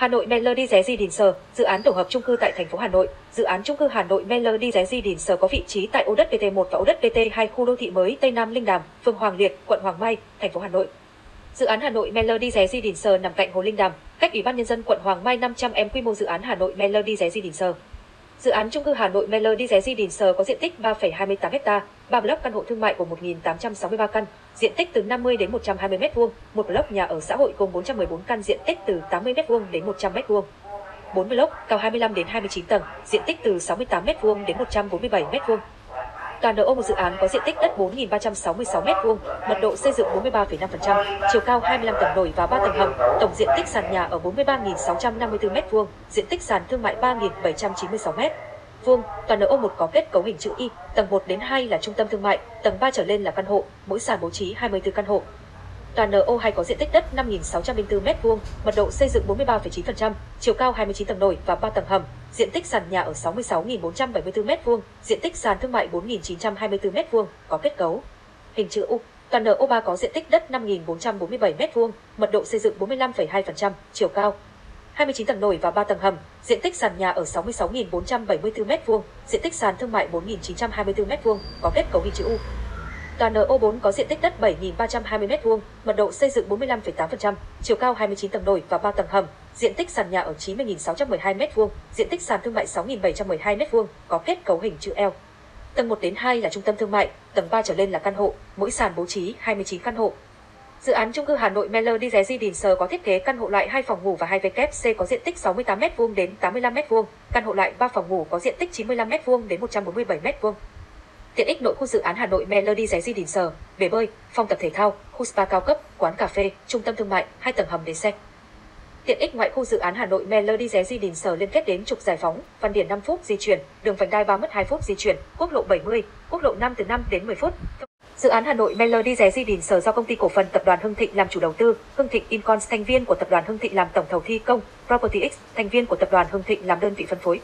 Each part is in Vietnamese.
Hà Nội Melody Residence, dự án tổ hợp chung cư tại thành phố Hà Nội. Dự án chung cư Hà Nội Melody Residence có vị trí tại ô đất PT1 và ô đất PT2 khu đô thị mới Tây Nam Linh Đàm, phường Hoàng Liệt, quận Hoàng Mai, thành phố Hà Nội. Dự án Hà Nội Melody Residence nằm cạnh Hồ Linh Đàm, cách Ủy ban nhân dân quận Hoàng Mai 500m quy mô dự án Hà Nội Melody Residence. Dự án chung cư Hà Nội Melody Residence có diện tích 3,28 ha, 3 block căn hộ thương mại gồm 1.863 căn, diện tích từ 50 đến 120 m2, một block nhà ở xã hội gồm 414 căn diện tích từ 80 m2 đến 100 m2. 4 block cao 25 đến 29 tầng, diện tích từ 68 m2 đến 147 m2. Toàn nợ một dự án có diện tích đất 4.366 m2, mật độ xây dựng 43,5%, chiều cao 25 tầng nổi và 3 tầng hầm, tổng diện tích sàn nhà ở 43.654 m2, diện tích sàn thương mại 3.796 m. Vuông, toàn nợ một có kết cấu hình chữ Y, tầng 1 đến 2 là trung tâm thương mại, tầng 3 trở lên là căn hộ, mỗi sàn bố trí 24 căn hộ. Toàn NO2 có diện tích đất 5.604 m2, mật độ xây dựng 43,9%, chiều cao 29 tầng nổi và 3 tầng hầm, diện tích sàn nhà ở 66.474 m2, diện tích sàn thương mại 4.924 m2, có kết cấu hình chữ U. Toàn NO3 có diện tích đất 5.447 m2, mật độ xây dựng 45,2%, chiều cao 29 tầng nổi và 3 tầng hầm, diện tích sàn nhà ở 66.474 m2, diện tích sàn thương mại 4.924 m2, có kết cấu hình chữ U. Tòa NO4 có diện tích đất 7.320 m2, mật độ xây dựng 45,8%, chiều cao 29 tầng nổi và 3 tầng hầm, diện tích sàn nhà ở 90.612 m2, diện tích sàn thương mại 6.712 m2, có kết cấu hình chữ L. Tầng 1 đến 2 là trung tâm thương mại, tầng 3 trở lên là căn hộ, mỗi sàn bố trí 29 căn hộ. Dự án chung cư Hà Nội Melody Residence có thiết kế căn hộ loại 2 phòng ngủ và 2 WC có diện tích 68 m2 đến 85 m2, căn hộ loại 3 phòng ngủ có diện tích 95 m2 đến 147 m2. Tiện ích nội khu dự án Hà Nội Melody Residence, bể bơi, phòng tập thể thao, khu spa cao cấp, quán cà phê, trung tâm thương mại, hai tầng hầm để xe. Tiện ích ngoại khu dự án Hà Nội Melody Residence liên kết đến trục giải phóng, Văn Điển 5 phút di chuyển, đường vành đai 3 mất 2 phút di chuyển, quốc lộ 70, quốc lộ 5 từ 5 đến 10 phút. Dự án Hà Nội Melody Residence do công ty cổ phần tập đoàn Hưng Thịnh làm chủ đầu tư, Hưng Thịnh Incons thành viên của tập đoàn Hưng Thịnh làm tổng thầu thi công, Property X thành viên của tập đoàn Hưng Thịnh làm đơn vị phân phối.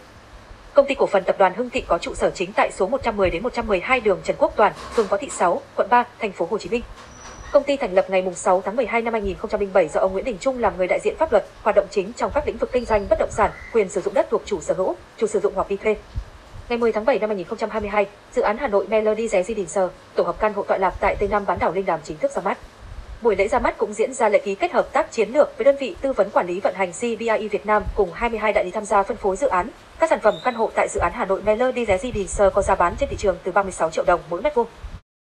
Công ty cổ phần tập đoàn Hưng Thịnh có trụ sở chính tại số 110 đến 112 đường Trần Quốc Toàn, phường Võ Thị 6, quận 3, thành phố Hồ Chí Minh. Công ty thành lập ngày 6 tháng 12 năm 2007 do ông Nguyễn Đình Trung làm người đại diện pháp luật, hoạt động chính trong các lĩnh vực kinh doanh bất động sản, quyền sử dụng đất thuộc chủ sở hữu, chủ sử dụng hoặc đi thuê. Ngày 10 tháng 7 năm 2022, dự án Hà Nội Melody Residence, tổ hợp căn hộ tọa lạc tại Tây Nam bán đảo Linh Đàm chính thức ra mắt. Buổi lễ ra mắt cũng diễn ra lễ ký kết hợp tác chiến lược với đơn vị tư vấn quản lý vận hành CBI Việt Nam cùng 22 đại lý tham gia phân phối dự án. Các sản phẩm căn hộ tại dự án Hà Nội Melody Residence có giá bán trên thị trường từ 36 triệu đồng mỗi mét vuông.